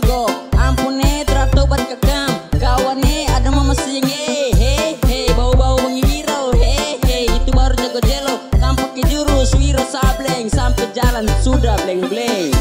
sego Ampune terap tobat kekam Kawane ada mama singe. Hey hey hey Bau-bau mengiro hey hey Itu baru jago jelo. Kampung ke jurus wiro sableng. Sampai jalan sudah bleng bleng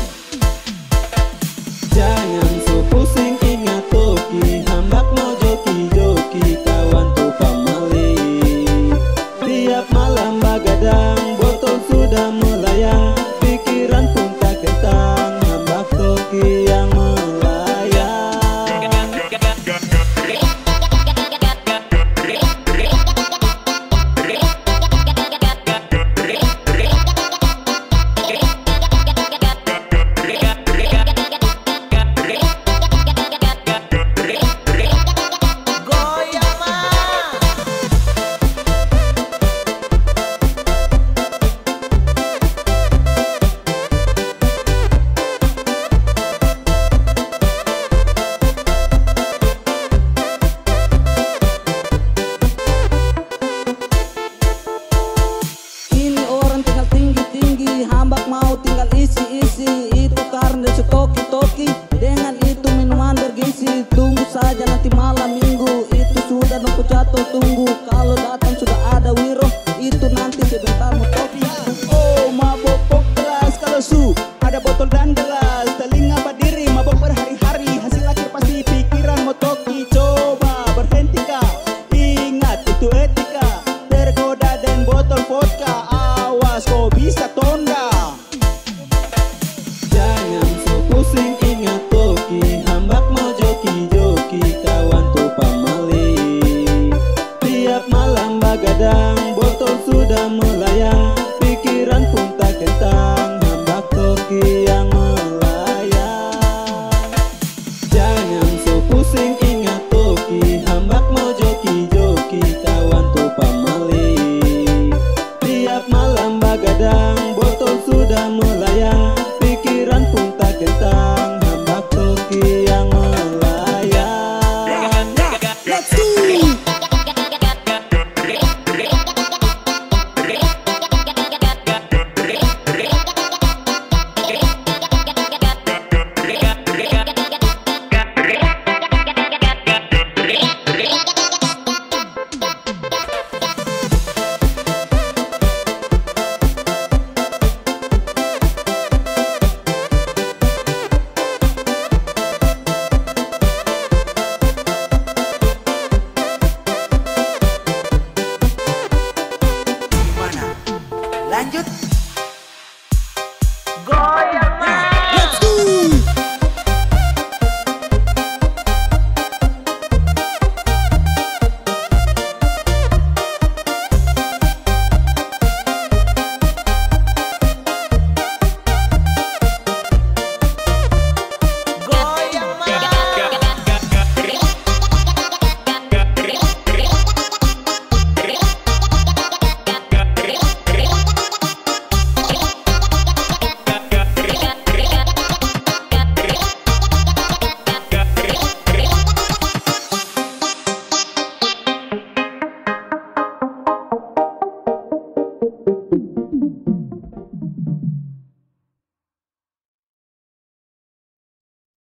isi-isi itu karena setoki-toki Dengan itu minuman bergisi Tunggu saja nanti malam minggu. Itu sudah nunggu jatuh tunggu. melayang botol sudah melayang.